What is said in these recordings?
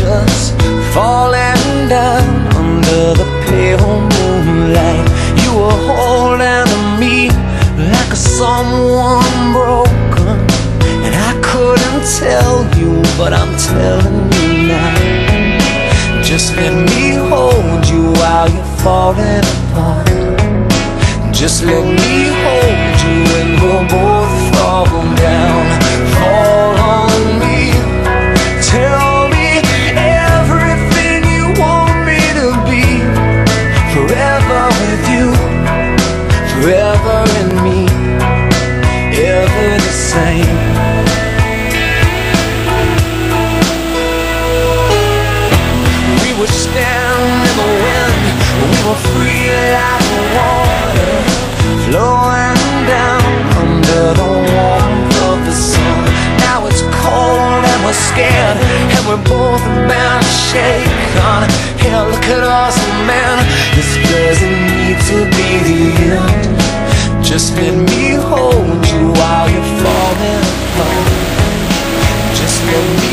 soldiers falling down under the pale moonlight. You were holding me like someone broken, and I couldn't tell you, but I'm telling you now. Just let me hold you while you're falling apart. Just let me hold bound to shake on. Hell, look at us, man. This doesn't need to be the end. Just let me hold you while you're falling apart. Just let me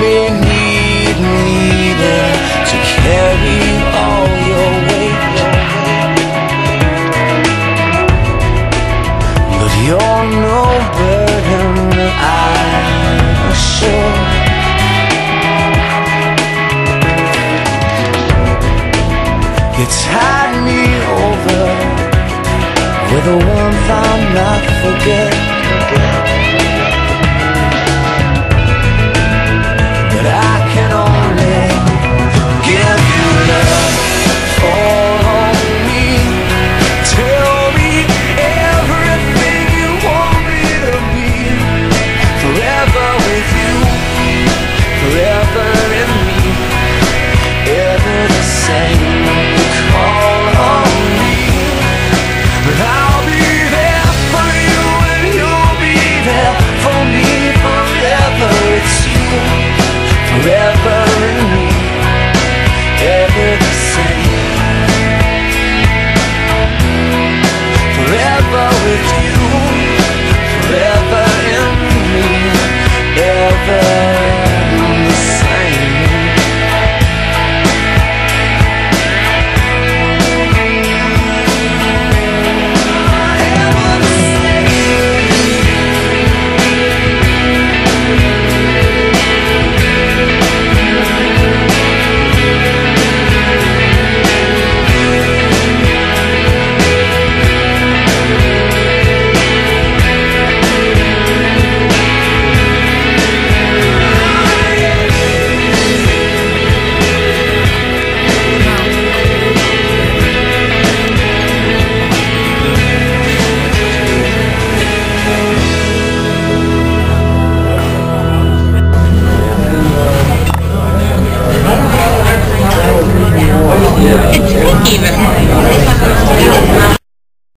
May need me there to carry all your weight. But you're no burden, I'm sure. You tied me over with a warmth I'll not forget.